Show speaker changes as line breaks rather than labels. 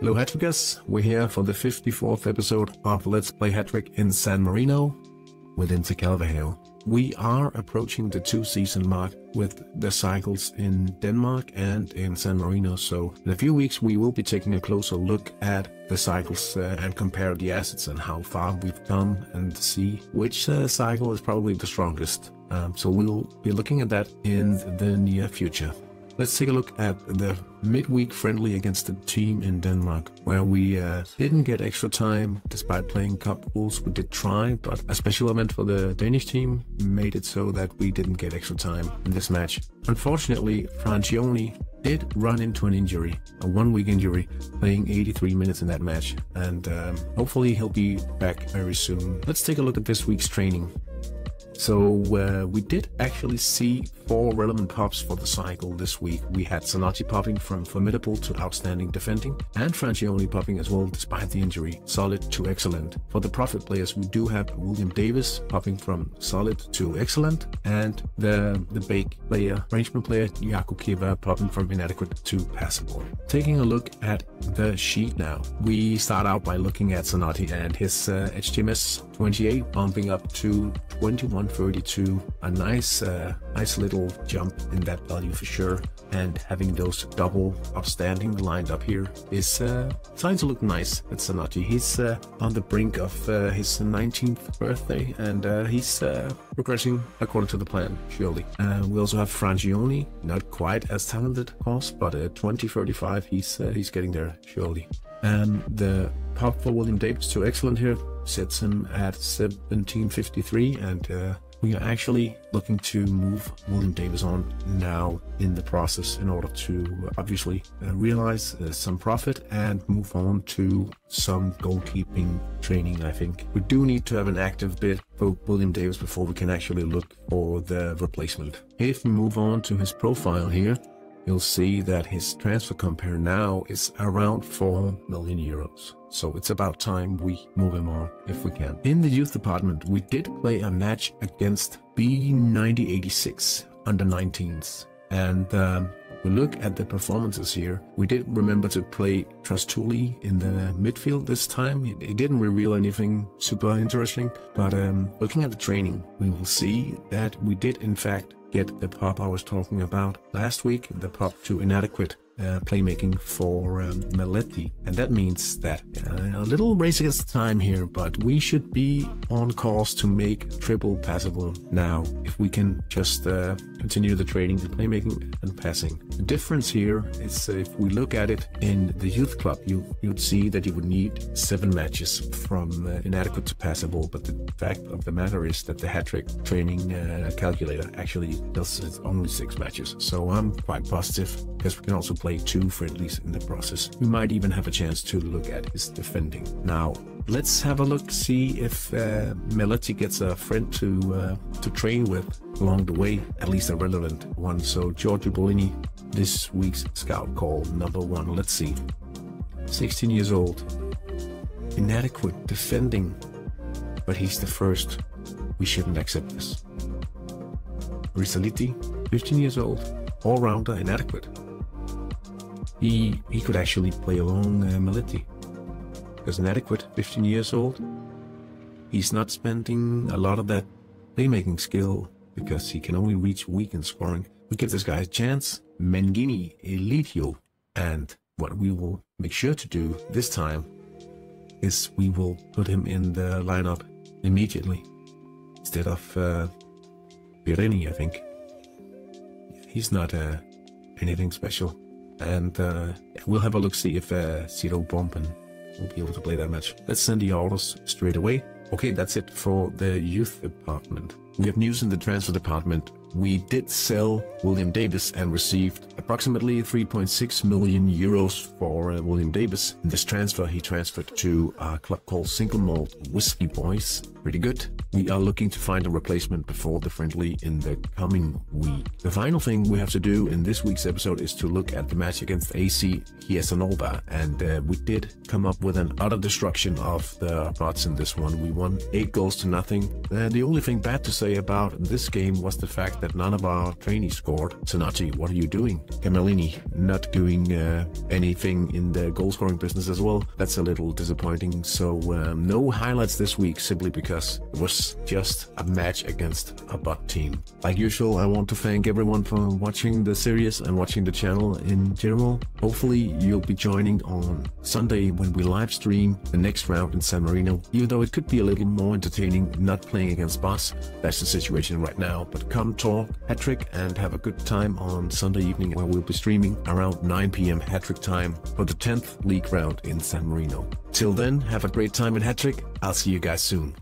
Hello Hattrickers, we're here for the 54th episode of Let's Play Hattrick in San Marino with Inter Calvehale. We are approaching the two season mark with the cycles in Denmark and in San Marino, so in a few weeks we will be taking a closer look at the cycles uh, and compare the assets and how far we've come and see which uh, cycle is probably the strongest. Um, so we'll be looking at that in the near future. Let's take a look at the midweek friendly against the team in Denmark, where we uh, didn't get extra time despite playing cup rules. We did try, but a special event for the Danish team made it so that we didn't get extra time in this match. Unfortunately, Francioni did run into an injury, a one-week injury, playing 83 minutes in that match, and um, hopefully he'll be back very soon. Let's take a look at this week's training. So uh, we did actually see four relevant pops for the cycle this week. We had Zanotti popping from formidable to outstanding defending, and Francioni popping as well despite the injury, solid to excellent. For the profit players, we do have William Davis popping from solid to excellent, and the the bake player, arrangement player, Jaakko Kiva popping from inadequate to passable. Taking a look at the sheet now, we start out by looking at Zanotti and his uh, HTMS 28 bumping up to 2132. A nice, uh, nice little jump in that value for sure. And having those double outstanding lined up here is uh, to look nice at Zanotti. He's uh, on the brink of uh, his 19th birthday and uh, he's uh, progressing according to the plan, surely. We also have Francioni, not quite as talented, of course, but at 2035 he's, he's getting there, surely. And the pop for William Davis to excellent here sets him at 1753 and uh, we are actually looking to move William Davis on now in the process in order to obviously uh, realize uh, some profit and move on to some goalkeeping training, I think. We do need to have an active bid for William Davis before we can actually look for the replacement. If we move on to his profile here, you'll see that his transfer compare now is around 4 million euros. So it's about time we move him on if we can. In the youth department, we did play a match against B9086 under 19s. And um, we look at the performances here. We did remember to play Trastuli in the midfield this time. It, it didn't reveal anything super interesting, but um, looking at the training, we will see that we did in fact get the pop I was talking about. Last week, the pop to inadequate uh, playmaking for um, Meletti. And that means that uh, a little race against time here, but we should be on course to make triple passable now if we can just uh, continue the training, the playmaking and passing. The difference here is if we look at it in the youth club, you, you'd see that you would need seven matches from uh, inadequate to passable, but the fact of the matter is that the Hattrick training uh, calculator actually does only six matches. So I'm quite positive because we can also play play two friendlies in the process. We might even have a chance to look at his defending. Now, let's have a look, see if uh, gets a friend to uh, to train with along the way, at least a relevant one. So Giorgio Bolini, this week's scout call number one. Let's see. 16 years old, inadequate defending, but he's the first. We shouldn't accept this. Risaliti, 15 years old, all-rounder, inadequate he he could actually play along uh, Meletti. As an adequate 15 years old, he's not spending a lot of that playmaking skill because he can only reach weak in scoring. We give this guy a chance, Mengini Elitio, and what we will make sure to do this time is we will put him in the lineup immediately instead of uh, Pireni, I think. He's not uh, anything special and uh, we'll have a look see if uh, Ciro Bomben will be able to play that match. Let's send the orders straight away. Okay, that's it for the youth department. We have news in the transfer department. We did sell William Davis and received approximately 3.6 million euros for uh, William Davis. In this transfer, he transferred to a club called Single Malt Whiskey Boys. Pretty good. We are looking to find a replacement before the friendly in the coming week. The final thing we have to do in this week's episode is to look at the match against AC Chiasanova, and uh, we did come up with an utter destruction of the bots in this one. We won 8 goals to nothing. Uh, the only thing bad to say about this game was the fact that none of our trainees scored. Sonachi, what are you doing? Camellini not doing uh, anything in the goal scoring business as well. That's a little disappointing. So um, no highlights this week simply because it was just a match against a bot team. Like usual, I want to thank everyone for watching the series and watching the channel in general. Hopefully you'll be joining on Sunday when we live stream the next round in San Marino. Even though it could be a little more entertaining not playing against bots, that's the situation right now. But come talk Hattrick and have a good time on Sunday evening where we'll be streaming around 9 p.m. Hattrick time for the 10th league round in San Marino. Till then, have a great time in Hattrick. I'll see you guys soon.